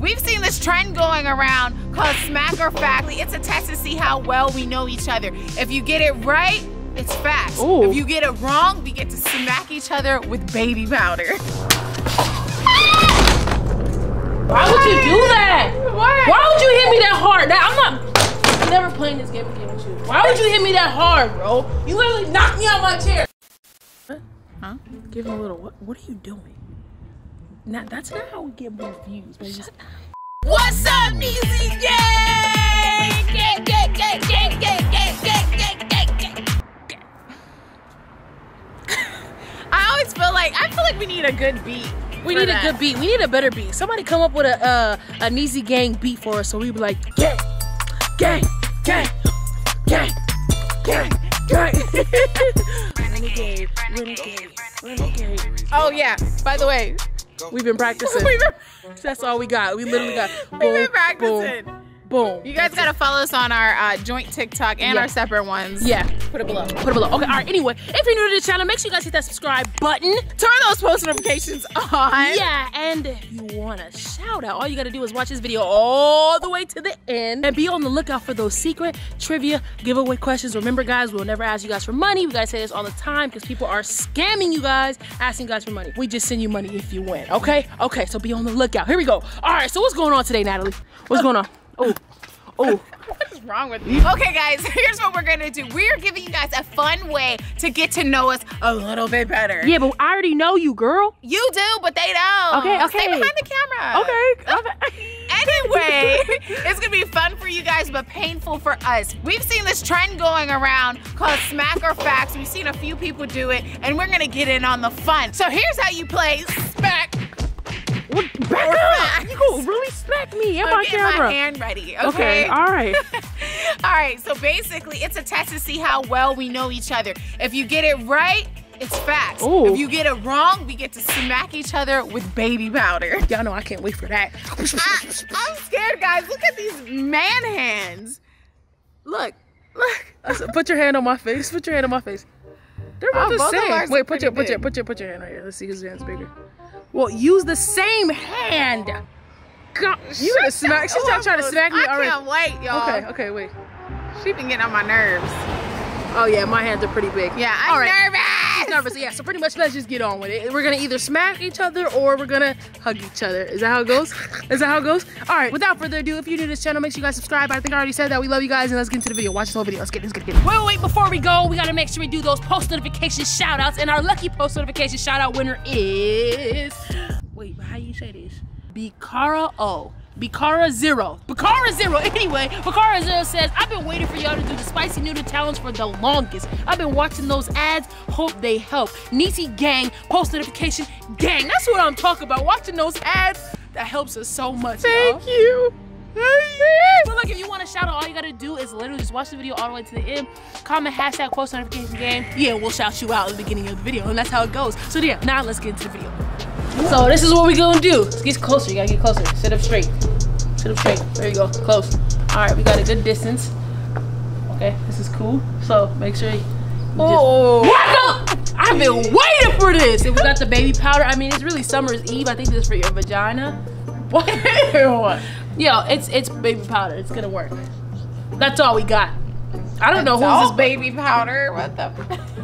We've seen this trend going around called Smack or Fact. It's a test to see how well we know each other. If you get it right, it's facts. Ooh. If you get it wrong, we get to smack each other with baby powder. Why would you do that? What? Why would you hit me that hard? That, I'm not. I'm never playing this game again with you. Why would you hit me that hard, bro? You literally knocked me out my chair. Huh? Give him a little. What? What are you doing? Now that's not how we get more views, baby. What's up, Neezy Gang? Gang, gang, gang, gang, gang, gang, gang, gang, gang, gang. I always feel like I feel like we need a good beat. We need that. a good beat. We need a better beat. Somebody come up with a uh, a Neezy Gang beat for us, so we be like, gang, gang, gang, gang, gang, gang. renegade, renegade, renegade. Oh yeah. By the way, We've been practicing. That's all we got. We literally got. we've boom, been practicing. Boom, boom. You guys gotta follow us on our uh, joint TikTok and Yeah. our separate ones. Yeah, Put it below. put it below. Okay, all right. Anyway, if you're new to the channel, make sure you guys hit that subscribe button. Turn those post notifications on. Yeah, and if you want a shout out, all you gotta do is watch this video all the way to the end and be on the lookout for those secret trivia giveaway questions. Remember, guys, we'll never ask you guys for money. We gotta say this all the time because people are scamming you guys, asking you guys for money. We just send you money if you win, okay? Okay, so be on the lookout. Here we go. All right, so what's going on today, Natalie? What's going on? Oh, oh. What is wrong with you? Okay, guys, here's what we're gonna do. We are giving you guys a fun way to get to know us a little bit better. Yeah, but I already know you, girl. You do, but they don't. Okay, okay. Stay behind the camera. Okay. okay. Anyway, it's gonna be fun for you guys, but painful for us. We've seen this trend going around called Smack or Facts. We've seen a few people do it, and we're gonna get in on the fun. So here's how you play Smack. What? Back up! You gonna really smack me and I'm my camera? my hand ready. Okay. okay, all right. All right. So basically, it's a test to see how well we know each other. If you get it right. It's facts. Ooh. If you get it wrong, we get to smack each other with baby powder. Y'all know I can't wait for that. I, ah, I'm scared, guys. Look at these man hands. Look, look. Put your hand on my face. Put your hand on my face. They're about Oh, the same. Wait, put your put your put your put your hand right here. Let's see whose hand's bigger. Well, use the same hand. God, you gonna smack? She's not trying to smack me I already. can't wait, y'all. Okay, okay, wait. She been getting on my nerves. Oh yeah, my hands are pretty big. Yeah, I'm All right. nervous. Nervous. Yeah, so pretty much let's just get on with it. We're gonna either smack each other or we're gonna hug each other. Is that how it goes? Is that how it goes? All right. Without further ado, if you're new to this channel, make sure you guys subscribe. I think I already said that. We love you guys, and let's get into the video. Watch this whole video. Let's get. Let's get. Let's get. Wait, wait, wait. Before we go, we gotta make sure we do those post notification shout outs, and our lucky post notification shout out winner is. Wait, how you say this? Bikara O. Bikara Zero. Bikara Zero. Anyway, Bikara Zero says, I've been waiting for y'all to do the spicy noodle challenge for the longest. I've been watching those ads. Hope they help. Neezy Gang, post notification gang. That's what I'm talking about. Watching those ads, that helps us so much. Thank you. But look, if you want to shout out, all you gotta do is literally just watch the video all the way to the end. Comment hashtag post notification game. Yeah, we'll shout you out at the beginning of the video, and that's how it goes. So yeah, now let's get into the video. So this is what we gonna do. Let's get closer. You gotta get closer. Sit up straight. Sit up straight. There you go. Close. All right, we got a good distance. Okay, this is cool. So make sure you. Oh. I've been waiting for this. And we got the baby powder. I mean, it's really summer's eve. I think this is for your vagina. What? Yo, it's it's baby powder. It's gonna work. That's all we got. I don't know who's this. baby powder. What the?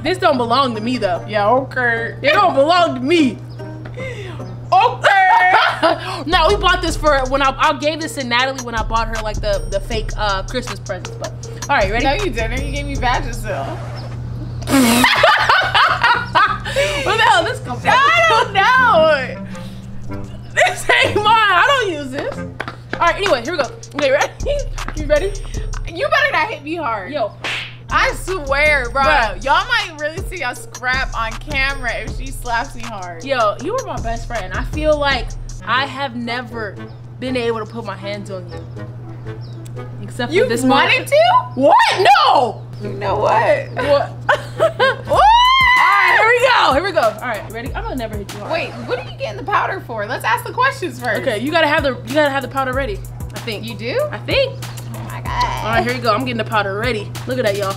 This don't belong to me though. yeah, okay. It don't belong to me. Okay. no, we bought this for when I, I gave this to Natalie when I bought her like the the fake uh Christmas presents. But all right, ready? no, you didn't. You gave me Vagisil. what the hell this come from? I don't know. This ain't mine. I don't use this. All right. Anyway, here we go. Okay, ready? You ready? You better not hit me hard. Yo, I swear, bro. Bruh. Y'all might really see us scrap on camera if she slaps me hard. yo, you were my best friend. I feel like I have never been able to put my hands on you, except You for this wanted moment. to? What? No. You know what? What? Here we go. Here we go. Alright, ready? I'm gonna never hit you hard. Wait, what are you getting the powder for? Let's ask the questions first. Okay, you gotta have the you gotta have the powder ready. I think. You do? I think. God. Alright, here you go. I'm getting the powder ready. Look at that, y'all.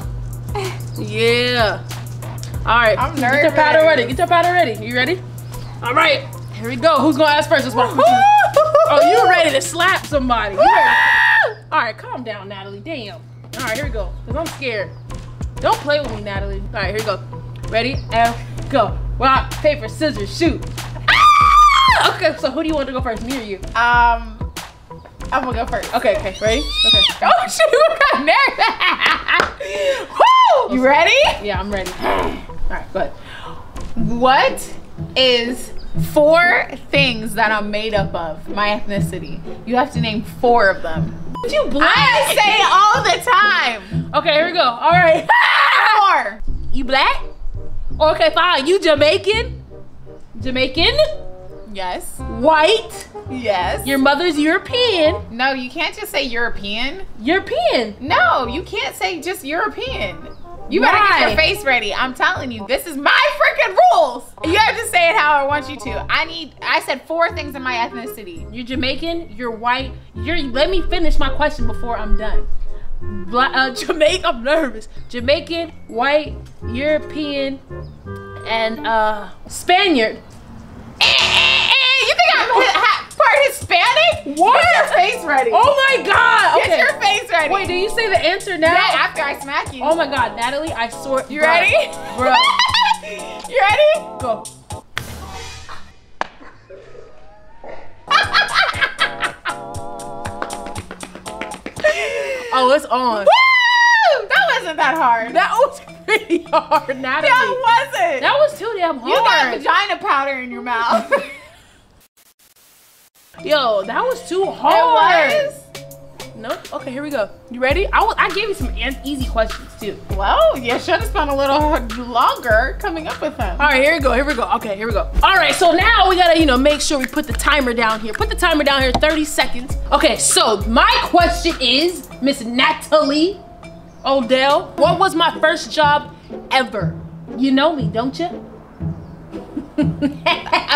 Yeah. Alright. I'm Get your powder ready. Get your powder ready. You ready? Alright. Here we go. Who's gonna ask first? Let's. Oh, you ready to slap somebody? All right, calm down, Natalie. Damn. All right, here we go. Cause I'm scared. Don't play with me, Natalie. All right, here we go. Ready? And go. Rock, paper, scissors, shoot. Ah! Okay, so who do you want to go first? Me or you? Um, I'm gonna go first. Okay, okay, ready? Okay. Oh shoot, you got nervous. Woo! You ready? Yeah, I'm ready. All right, go ahead. What is four things that I'm made up of? My ethnicity. You have to name four of them. You black? I say it all the time. Okay, here we go. All right. Four. You black? Okay, fine. You Jamaican? Jamaican? Yes. White? Yes. Your mother's European? no, you can't just say European. European. No, you can't say just European. You better Why? get your face ready. I'm telling you, this is my freaking rules. You have to say it how I want you to. I need. I said four things in my ethnicity. You're Jamaican. You're white. You're. Let me finish my question before I'm done. Black, uh, Jamaican. I'm nervous. Jamaican, white, European, and uh, Spaniard. Ready. Wait, do you say the answer now? Yeah, after I smack you. Oh my God, Natalie, I swear. You Bruh. ready? Bro, you ready? go. Oh, it's on. Woo! That wasn't that hard. That was pretty hard, Natalie. That wasn't. That was too damn hard. you got vagina powder in your mouth. Yo, that was too hard. was. Nope. Okay, here we go. You ready? I, wa- I gave you some easy questions too. Well, you should have spent a little longer coming up with them. All right, here we go. Here we go. Okay, here we go. All right, so now we gotta, you know, make sure we put the timer down here. Put the timer down here, 30 seconds. Okay, so my question is, Miss Natalie Odell, what was my first job ever? You know me, don't you?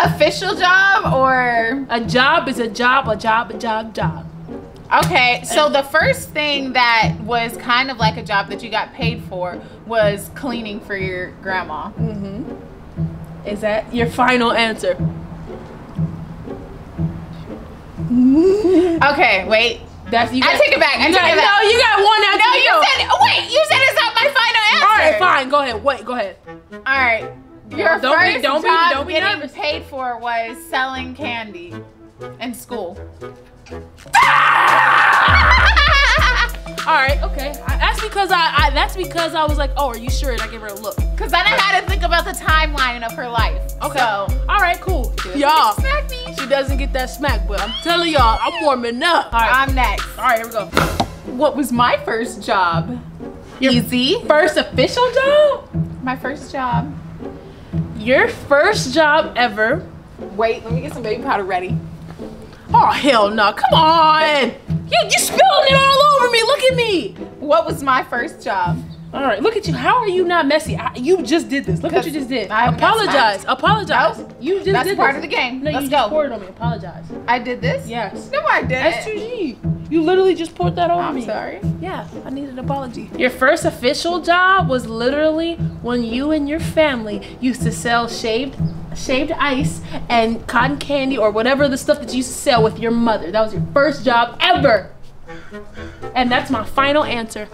Official job or A job is a job, a job, a job, job. Okay? So the first thing that was kind of like a job that you got paid for was cleaning for your grandma. Mm-hmm. Is that your final answer? Okay, wait. That's you. I take it back. I you take got, it back. No, you got one answer. No, you go. said wait. You said it's not my final answer. All right, fine. Go ahead. Wait, go ahead. All right. Your Don't be- first don't be- don't be getting nervous. paid for was selling candy in school. Because I, I. That's because I was like, oh, are you sure? And I gave her a look. Cause then I had to think about the timeline of her life. Okay. So All right, cool. Y'all, smack me. she doesn't get that smack, but I'm telling y'all, I'm warming up. All right. I'm next. All right, here we go. What was my first job? Your Easy. First official job? My first job. Your first job ever? Wait, let me get some baby powder ready. Oh hell no! Come on! You you spilling it all over me. Look at me. What was my first job? All right, look at you. How are you not messy? I, you just did this. Look what you just did. I Apologize. Apologize. You just That's did part this. of the game. No, Let's you go. just poured it on me. Apologize. I did this? Yes. No, I didn't. S2G. You literally just poured that on me. I'm sorry. Yeah, I need an apology. Your first official job was literally when you and your family used to sell shaved shaved ice and cotton candy or whatever the stuff that you used to sell with your mother. That was your first job ever. And that's my final answer.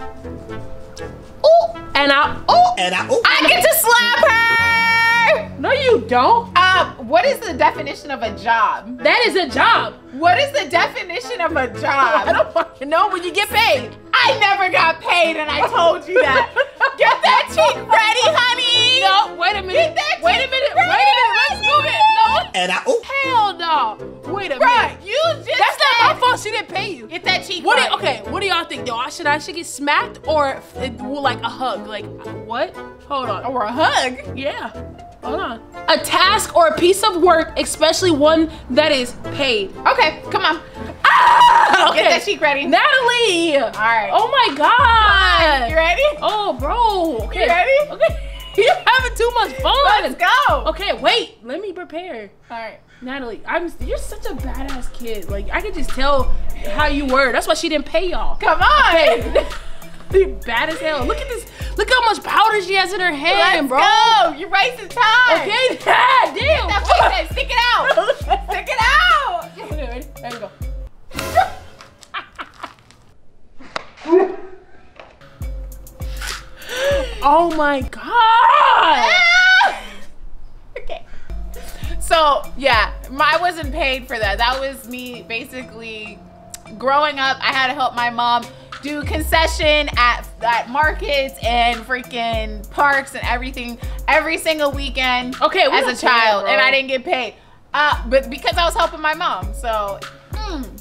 Ooh, and I oh And I, oh, I get to slap her! no you don't. Um, what is the definition of a job? That is a job. What is the definition of a I job? I don't fucking know when you get paid. I never got paid and I told you that. Get that cheek ready, honey! No, wait a minute. Get that Wait a minute. ready, Wait a minute. Let's move it. No. and I, oh, Hell no. Wait a Bruh, minute. you just That's said, not my fault. She didn't pay you. Get that cheek What? right. Do, okay. What do y'all think? though? I should I should get smacked or it, like a hug? Like what? Hold on. Or a hug. Yeah. Hold on. A task or a piece of work, especially one that is paid. Okay, come on. Ah! Get that sheet ready. Natalie. All right. Oh my God. You ready? Oh, bro. Okay. You ready? Okay. You're having too much fun. Let's go. Okay, wait. Let me prepare. All right. Natalie, I'm you're such a badass kid. Like I could just tell how you were. That's why she didn't pay y'all. Come on. Okay. You're bad as hell. Look at this. Look how much powder she has in her hand, Let's bro. go. You're wasting time. Okay, God damn. That face, stick it out. Stick it out. There we go. oh my god! Ah! okay. So yeah, my- I wasn't paid for that. That was me basically growing up. I had to help my mom do concession at at markets and freaking parks and everything every single weekend. Okay, we as a child, and I didn't get paid. Uh, but because I was helping my mom, so.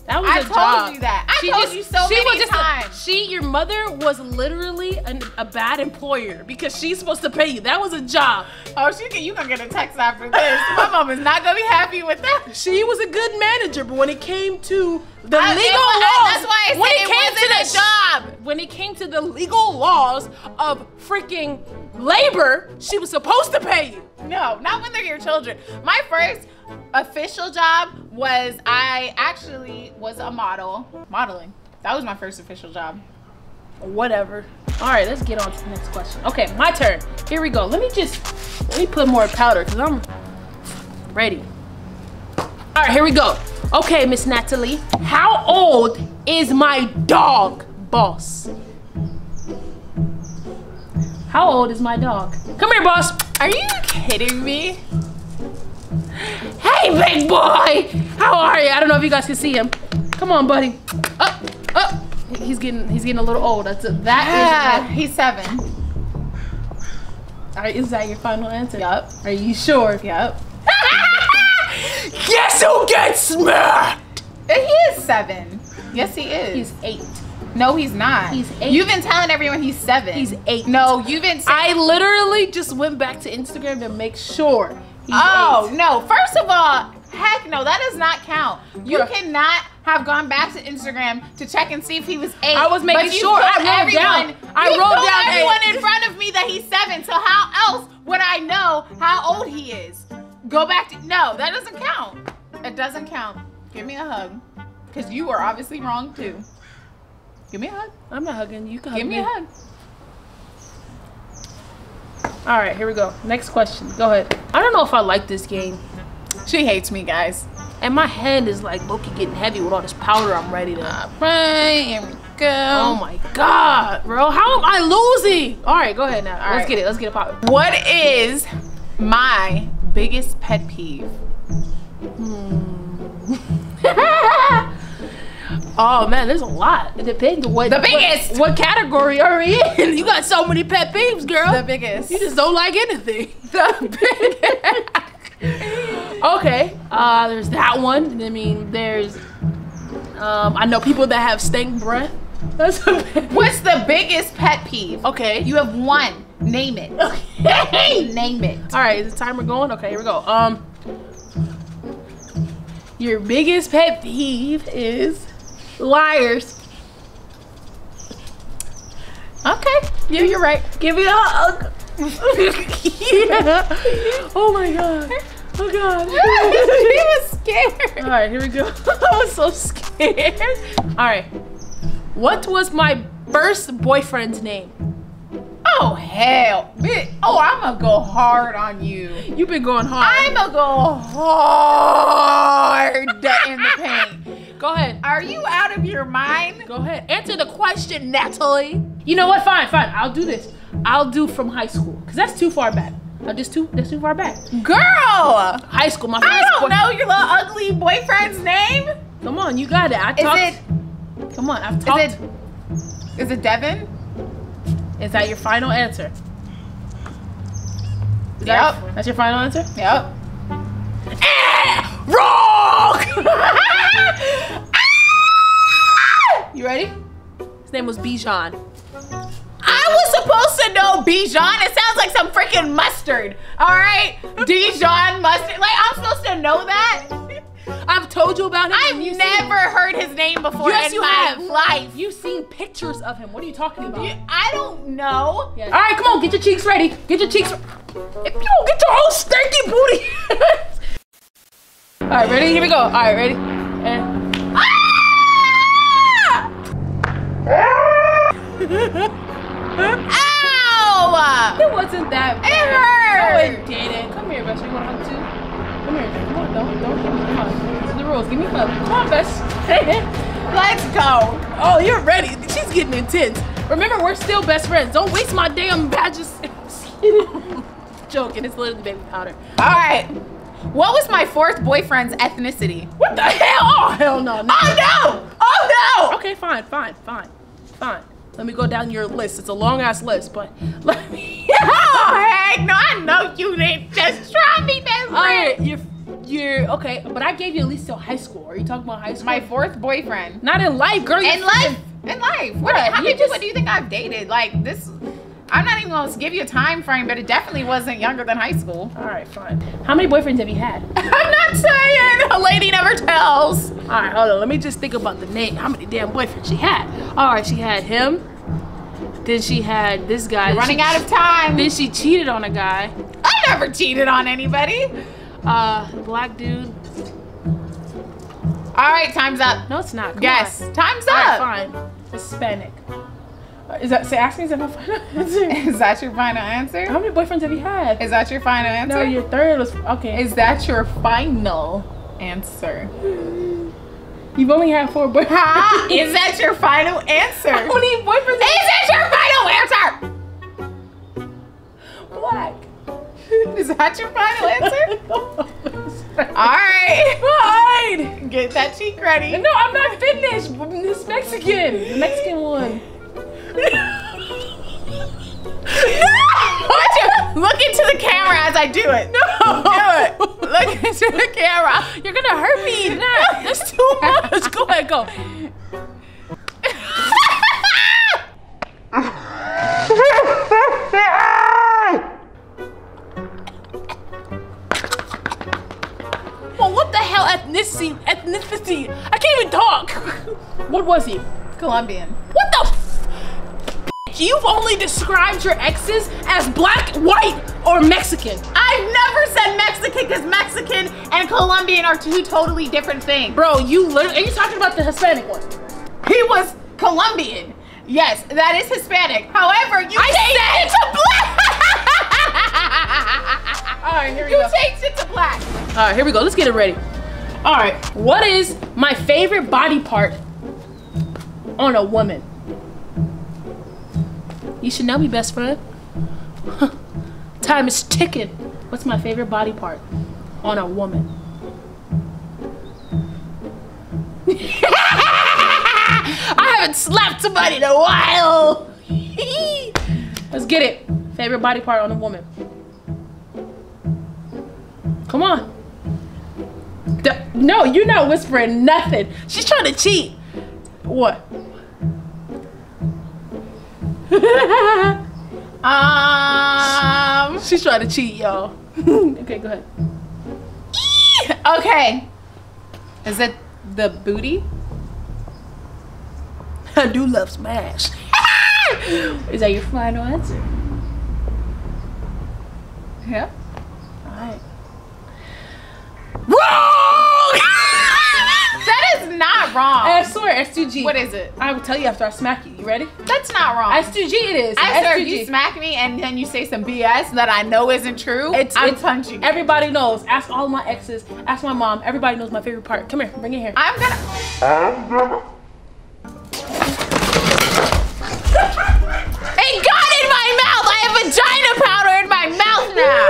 That was I a told job. you that. I She told just- you so she many was just a- times. she, your mother, was literally an, a bad employer because she's supposed to pay you. That was a job. oh, she can, you gonna get a text after this. my mom is not gonna be happy with that. She was a good manager, but when it came to the I- legal wa- laws, that's why I said when it wasn't a sh- job. when it came to the legal laws of freaking labor, she was supposed to pay you. No, not when they're your children. My first official job was I actually was a model, modeling. That was my first official job. Whatever. All right, let's get on to the next question. Okay, my turn. Here we go. Let me just let me put more powder because I'm ready. All right, here we go. Okay, Miss Natalie, how old is my dog, boss? How old is my dog? Come here, boss. Are you kidding me? Hey, big boy. How are you? I don't know if you guys can see him. Come on, buddy. Up, up. He's getting he's getting a little old. That's a, that Yeah, he's seven. is. All right, is that your final answer? Yup. Are you sure? Yep. Guess who gets smacked? He is seven. Yes, he is. He's eight. No, he's not. He's eight. You've been telling everyone he's seven. He's eight. No, you've been. I literally just went back to Instagram to make sure. He's Oh eight. no! First of all, heck no, that does not count. You Bruh. cannot have gone back to Instagram to check and see if he was eight. I was making sure. I wrote everyone, down- I told down everyone eight. in front of me that he's seven. So how else would I know how old he is? Go back to no, that doesn't count. It doesn't count. Give me a hug, because you are obviously wrong too. Give me a hug. I'm not hugging. You can hug Give me a hug. All right, here we go. Next question. Go ahead. I don't know if I like this game. She hates me, guys. And my hand is like Loki getting heavy with all this powder I'm ready to. Right, here we go. Oh my god, bro. How am I losing? All right, go ahead now. Let's right. get it. Let's get it popping. What is my biggest pet peeve? Hmm. oh man, there's a lot. It depends on what The what- biggest. What, category are we in? You got so many pet peeves, girl. The biggest. You just don't like anything. the biggest. okay. Uh, there's that one. I mean, there's. Um, I know people that have stank breath. That's What's the biggest pet peeve? Okay. You have one. Name it. Okay. Name it. All right, is the timer going? Okay, here we go. Um, your biggest pet peeve is liars. Okay. Yeah, you're right. Give me a hug. yeah. Oh my god. Oh god. she was scared. All right, here we go. I was so scared. All right. What was my first boyfriend's name? Oh hell. Bitch. Oh, I'm gonna go hard on you. You've been going hard. I'm gonna go hard in the paint. Go ahead. Are you out of your mind? Go ahead. Answer the question, Natalie. You know what? Fine, fine. I'll do this. I'll do from high school. Cause that's too far back. Uh, just too that's too far back. Girl! High school, my I don't boy- know your little ugly boyfriend's name. Come on, you got it. I Is talked. it Come on, I've talked. is it is it Devin? Is that your final answer? Is Yep. that- that's your final answer? Yep. Eh, wrong! you ready? His name was Bijan. I was supposed to know Bijan. It sounds like some freaking mustard. All right, Dijon mustard. Like I'm supposed to know that. I've told you about him. I've never heard his name before Yes, in you my have. life. You've seen pictures of him. What are you talking about? You- I don't know. Yeah. All right, come on, get your cheeks ready. Get your cheeks. If you don't get your whole stinky booty. All right, ready? Here we go. All right, ready? And ah! Ow! it wasn't that. It bad. hurt. No, it didn't. Come here, Bess. You want to hug too? Come here. Come on, don't, don't. Come on. Is the rule. girls. Give me a hug. Come on, best. Let's go. oh, you're ready. She's getting intense. Remember, we're still best friends. Don't waste my damn badges. Joking. It's literally baby powder. All right. What was my fourth boyfriend's ethnicity? What the hell? Oh, hell no. no. Oh no! Oh no! Okay, fine, fine, fine, fine. Let me go down your list. It's a long ass list, but let me. Heck no! I know you didn't just try me, best All right, you're, you're okay, but I gave you at least till high school. Are you talking about high school? My fourth boyfriend. not in life, girl. In life. In life. What? Bruh, how you many just- people do you think I've dated? Like this. I'm not even gonna give you a time frame, but it definitely wasn't younger than high school. All right, fine. How many boyfriends have you had? I'm not saying a lady never tells. All right, hold on. Let me just think about the name. How many damn boyfriends she had? All right, she had him. Then she had this guy. Running she- out of time. Then she cheated on a guy. I never cheated on anybody. Uh, black dude. All right, time's up. No, it's not. Come Guess. on. Time's All up. right, fine. Hispanic. Uh, Is that say? Ask me is that my final answer? Is that your final answer? How many boyfriends have you had? Is that your final answer? no, your third was okay. Is that your final answer? You've only had four boyfriends. Ha! Is that your final answer? How many boyfriends? Is Black. Is that your final answer? All right. Fine. Get that cheek ready. No, I'm not finished. This Mexican, the Mexican one. It. Look into the camera as I do it. No. Do it. Look into the camera. You're gonna hurt me. Nah, that's too much. Go ahead, go. Well, hell ethnicity? Ethnicity? I can't even talk. What was he? Colombian. What the? F- You've only described your exes as black, white, or Mexican. I've never said Mexican because Mexican and Colombian are two totally different things. Bro, you literally, are you talking about the Hispanic one? He was Colombian. Yes, that is Hispanic. However, you I changed said- it to black. All right, here we you go. changed it to black. All right, here we go. Let's get it ready. All right, what is my favorite body part on a woman? You should know me, best friend. Time is ticking. What's my favorite body part on a woman? I haven't slapped somebody in a while. Let's get it. Favorite body part on a woman. Come on. No, you're not whispering nothing. She's trying to cheat. What? Um. She's trying to cheat, y'all. okay, go ahead. Okay. Is it the booty? I do love smash. Is that your final answer? Yeah. Alright. Wrong. that is not wrong. I swear, S2G. what is it? I will tell you after I smack you. You ready? That's not wrong. S2G it is. I swear, if you smack me and then you say some BS that I know isn't true, It's, I'm it's punching. Everybody knows. Ask all my exes. Ask my mom. Everybody knows my favorite part. Come here. Bring it here. I'm gonna... I'm gonna. It got in my mouth. I have vagina powder in my mouth now.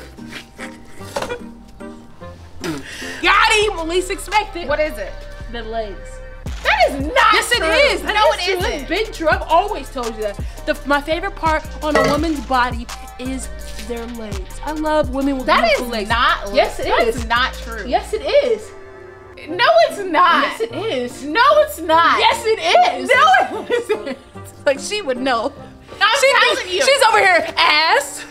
Got him. Least expected. What is it? The legs. That is not Yes, it true. is. No, That it is true. It's isn't. Been true. I've always told you that. The, my favorite part on a woman's body is their legs. I love women with That beautiful is legs. not. Yes, it That's is. not true. Yes, it is. No, it's not. Yes, it is. No, it's not. Yes, it is. No, it isn't. Like she would know. I'm She telling you. She's over here, ass.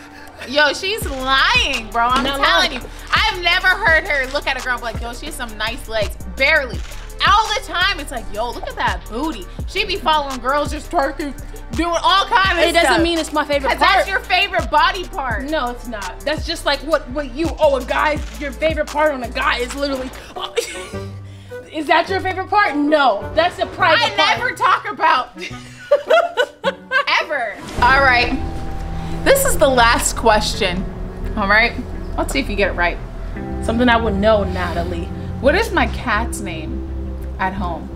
Yo, she's lying, bro. I'm Not telling lying. you. I've never heard her look at a girl like, yo, she has some nice legs. Barely. All the time, it's like, yo, look at that booty. She be following girls just twerking, doing all kinds of It doesn't mean it's my favorite part. that's your favorite body part. no, it's not. That's just like what what you. Oh, a guy. Your favorite part on a guy is literally. is that your favorite part? No, that's a private I part. never talk about ever. All right. This is the last question. All right. Let's see if you get it right. Something I would know, Natalie. What is my cat's name at home?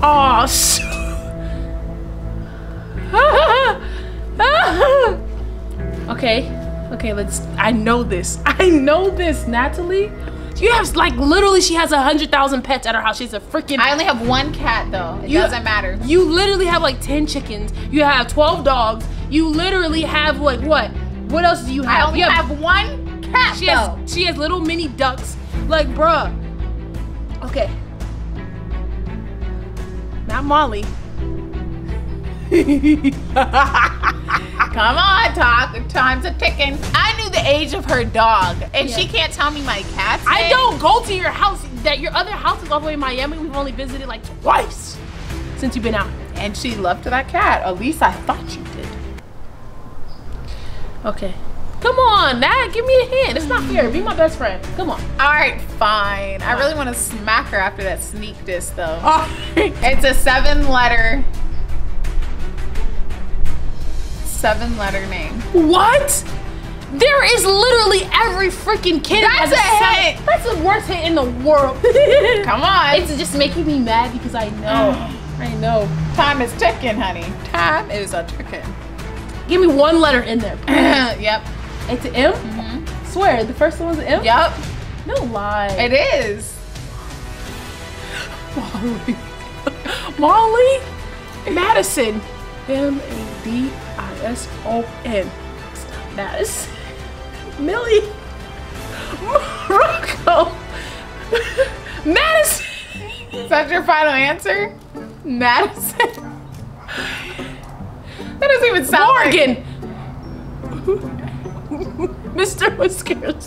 Oh, okay, okay, let's. I know this. I know this, Natalie. You have like literally, she has a hundred thousand pets at her house. She's a freaking. I only have one cat though. It You- doesn't matter. You literally have like ten chickens. You have twelve dogs. You literally have like what? What else do you have? I have? only You have one cat She though. has she has little mini ducks. Like, bruh. Okay. Not Molly. Come on, talk. Time's a ticking. I knew the age of her dog, and Yeah. she can't tell me my cat's I name? don't go to your house. That your other house is all the way in Miami. We've only visited like twice since you've been out. And she loved that cat. At least I thought she did. Okay. Come on, Nat, give me a hint. It's not fair. Be my best friend. Come on. All right, fine. I really want to smack her after that sneak diss, though. Right. It's a seven-letter, seven-letter name. What? There is literally every freaking kid. That's has a seven- hit. That's the worst hit in the world. Come on. It's just making me mad because I know. I know. Time is ticking, honey. Time is a ticking. Give me one letter in there. yep. It's an M? Mm-hmm. Swear, the first one was an M? Yep. No lie. It is. Molly. Molly Madison. M A D I S O N. Madison. Millie. Morocco. Madison. Is that your final answer? Madison. that doesn't even sound like- Morgan. Mr. Whiskers.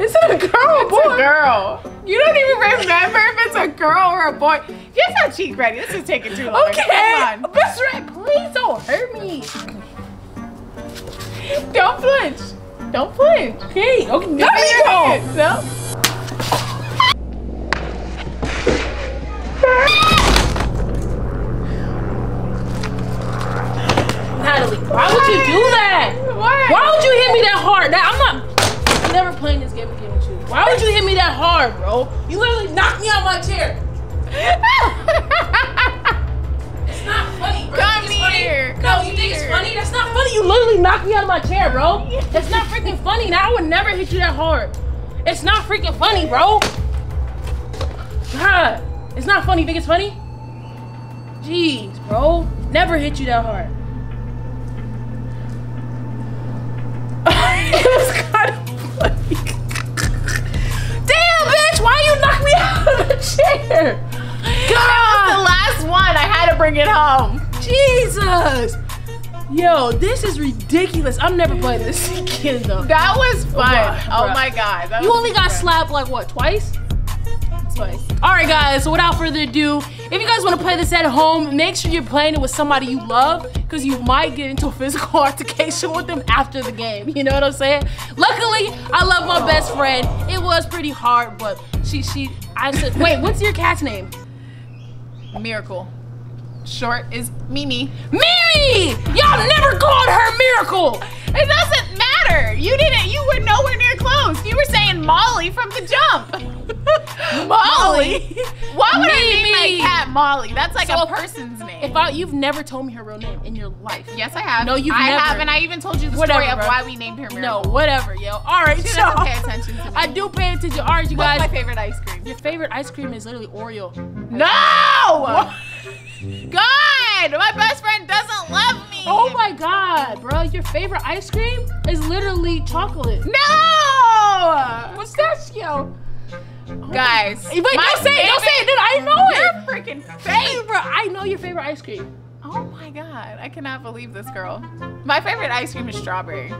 Is it a girl or It's boy? a girl. You don't even remember if it's a girl or a boy. Get that cheek ready. This is taking too long. Okay. Come on. Best friend, please don't hurt me. Don't flinch. Don't flinch. Okay, okay. Let me go. No. Me that I'm not I'm never playing this game again with you. Why would you hit me that hard, bro? You literally knocked me out my chair. It's not funny, bro. Come You it's funny? here. No, Come you think it's funny? That's not funny. You literally knocked me out of my chair, bro. That's not freaking funny. Now I would never hit you that hard. It's not freaking funny, bro. God, it's not funny. You think it's funny? Jeez, bro. Never hit you that hard. Of the? That was the last one. I had to bring it home. Jesus! Yo, this is ridiculous. I'm never playing this again, though. That was oh fun. Bruh, oh my god. That You only got fun. slapped like what, twice? All right, guys. So without further ado, if you guys want to play this at home, make sure you're playing it with somebody you love, because you might get into a physical altercation with them after the game. You know what I'm saying? Luckily, I love my best friend. It was pretty hard, but she she I said, wait, what's your cat's name? Miracle. Short is Mimi. Mimi! Y'all never called her Miracle. It doesn't matter. You didn't. You were nowhere near close. You were saying Molly from the jump. Molly. Why would I name my cat Molly? That's like So a person's name. If I, you've never told me her real name in your life. yes, I have. No, you've I never. have, and I even told you the Whatever, story of bro. why we named her No, whatever, yo. All right, She so doesn't pay attention to me. I do pay attention. All right, you What's guys. my favorite ice cream? Your favorite ice cream is literally Oreo. No! God, my best friend doesn't love me. Oh my god, bro! Your favorite ice cream is literally chocolate. No! Pistachio. Guys, Wait, my don't say it. Don't say it. Dude, I know it. freaking fake. Bro, I know your favorite ice cream. Oh my god, I cannot believe this girl. My favorite ice cream is strawberry.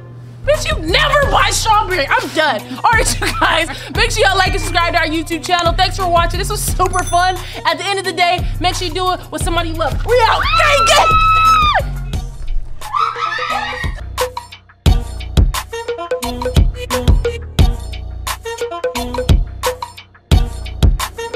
Bitch, you never buy strawberry. I'm done. All right, you guys, make sure y'all like and subscribe to our YouTube channel. Thanks for watching. This was super fun. At the end of the day, make sure you do it with somebody you love. We out. Gang, gang.